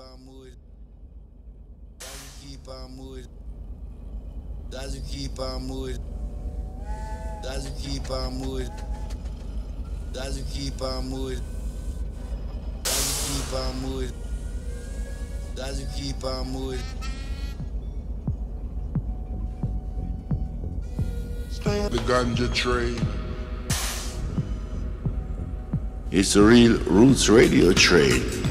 keep on moving? Keep on moving? Keep on moving? Keep on moving? Keep on moving? Keep on moving? The ganja trade. It's a real roots radio trade.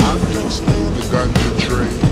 I don't got the train.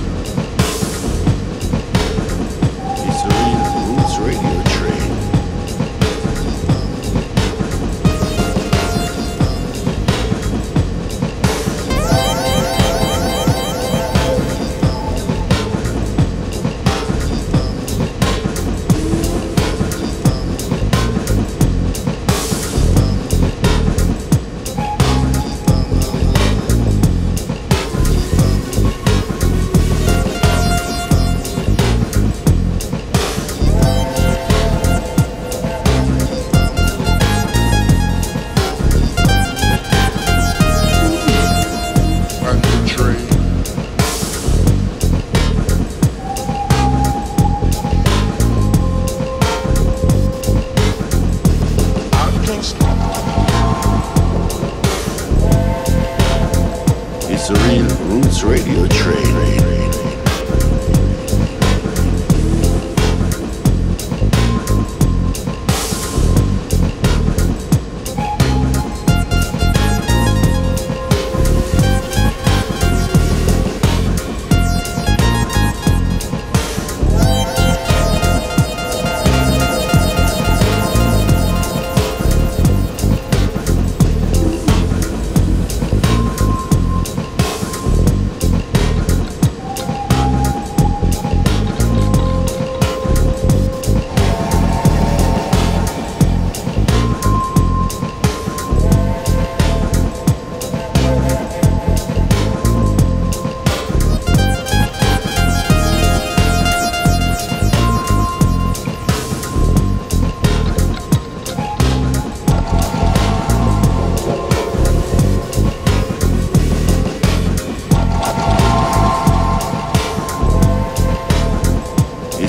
Roots Radio Train.